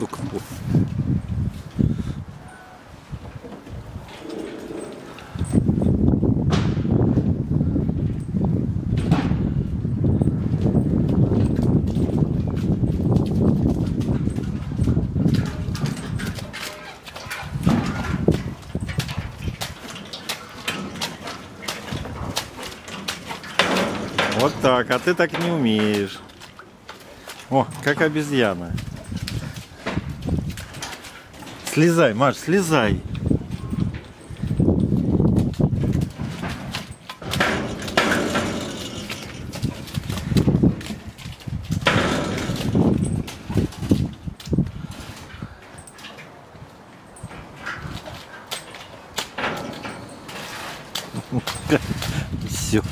штук. Вот так, а ты так не умеешь. О, как обезьяна. Слезай, Маш, слезай. Все.